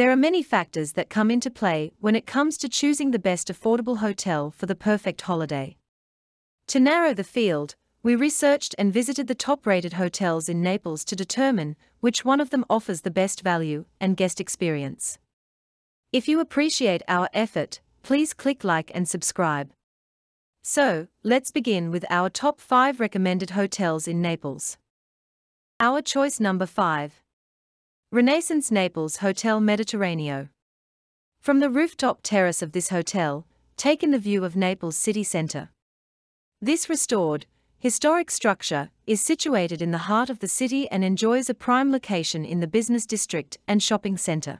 There are many factors that come into play when it comes to choosing the best affordable hotel for the perfect holiday. To narrow the field, we researched and visited the top rated hotels in Naples to determine which one of them offers the best value and guest experience. If you appreciate our effort, please click like and subscribe. So, let's begin with our top 5 recommended hotels in Naples. Our choice number 5 Renaissance Naples Hotel Mediterraneo. From the rooftop terrace of this hotel, take in the view of Naples city centre. This restored, historic structure is situated in the heart of the city and enjoys a prime location in the business district and shopping centre.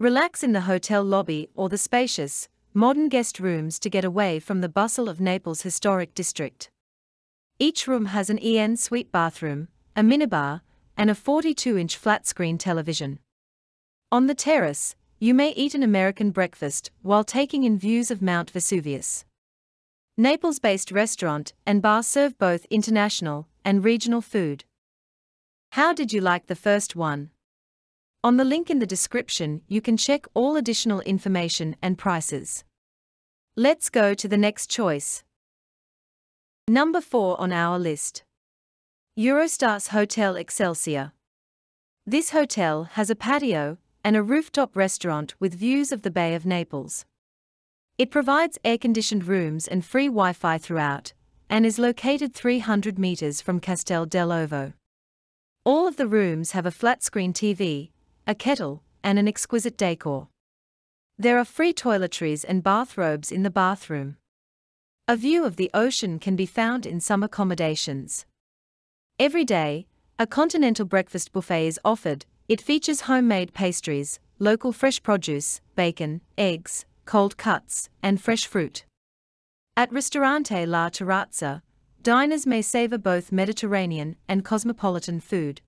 Relax in the hotel lobby or the spacious, modern guest rooms to get away from the bustle of Naples' historic district. Each room has an en suite bathroom, a minibar, and a 42 inch flat screen television. On the terrace, you may eat an American breakfast while taking in views of Mount Vesuvius. Naples based restaurant and bar serve both international and regional food. How did you like the first one? On the link in the description, you can check all additional information and prices. Let's go to the next choice. Number 4 on our list. Eurostars Hotel Excelsior. This hotel has a patio and a rooftop restaurant with views of the Bay of Naples. It provides air conditioned rooms and free Wi Fi throughout, and is located 300 meters from Castel dell'Ovo. All of the rooms have a flat screen TV, a kettle, and an exquisite decor. There are free toiletries and bathrobes in the bathroom. A view of the ocean can be found in some accommodations. Every day, a continental breakfast buffet is offered. It features homemade pastries, local fresh produce, bacon, eggs, cold cuts, and fresh fruit. At Ristorante La Terrazza, diners may savor both Mediterranean and cosmopolitan food.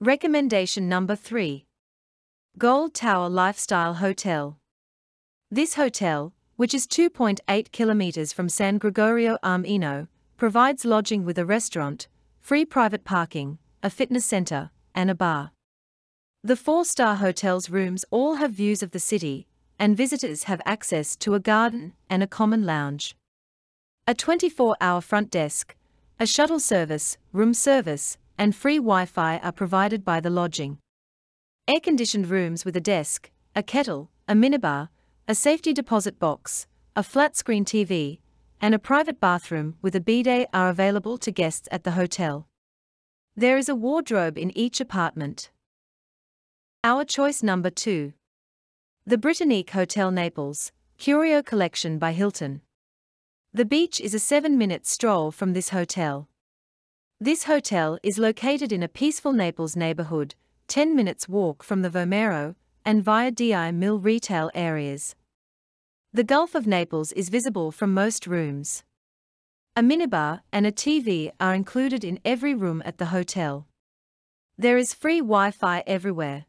Recommendation number 3 Gold Tower Lifestyle Hotel. This hotel, which is 2.8 kilometers from San Gregorio Armeno, provides lodging with a restaurant, free private parking, a fitness center, and a bar. The four star hotel's rooms all have views of the city, and visitors have access to a garden and a common lounge. A 24 hour front desk, a shuttle service, room service, and free Wi Fi are provided by the lodging. Air conditioned rooms with a desk, a kettle, a minibar, a safety deposit box, a flat screen TV, and a private bathroom with a bidet are available to guests at the hotel. There is a wardrobe in each apartment. Our choice number 2. The Britannique Hotel Naples, Curio Collection by Hilton. The beach is a 7-minute stroll from this hotel. This hotel is located in a peaceful Naples neighborhood, 10 minutes walk from the Vomero and Via dei Mille retail areas. The Gulf of Naples is visible from most rooms. A minibar and a TV are included in every room at the hotel. There is free Wi Fi everywhere.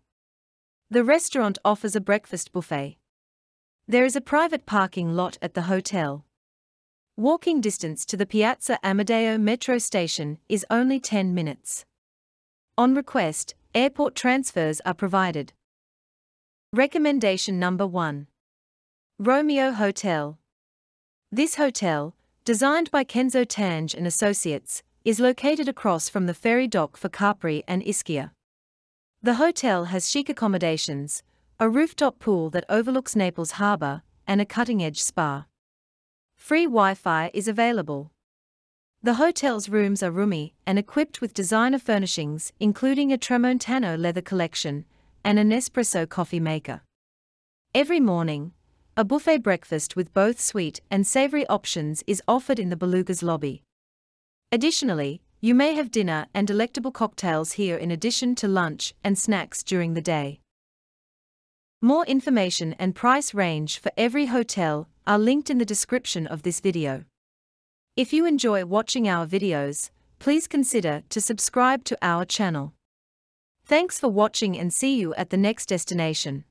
The restaurant offers a breakfast buffet. There is a private parking lot at the hotel. Walking distance to the Piazza Amedeo metro station is only 10 minutes. On request, airport transfers are provided. Recommendation number 1 Romeo Hotel. This hotel, designed by Kenzo Tange and Associates, is located across from the ferry dock for Capri and Ischia. The hotel has chic accommodations, a rooftop pool that overlooks Naples harbor, and a cutting-edge spa. Free Wi-Fi is available. The hotel's rooms are roomy and equipped with designer furnishings including a Tramontano leather collection and an espresso coffee maker. Every morning, a buffet breakfast with both sweet and savory options is offered in the Beluga's lobby. Additionally, you may have dinner and delectable cocktails here in addition to lunch and snacks during the day. More information and price range for every hotel are linked in the description of this video. If you enjoy watching our videos, please consider to subscribe to our channel. Thanks for watching and see you at the next destination.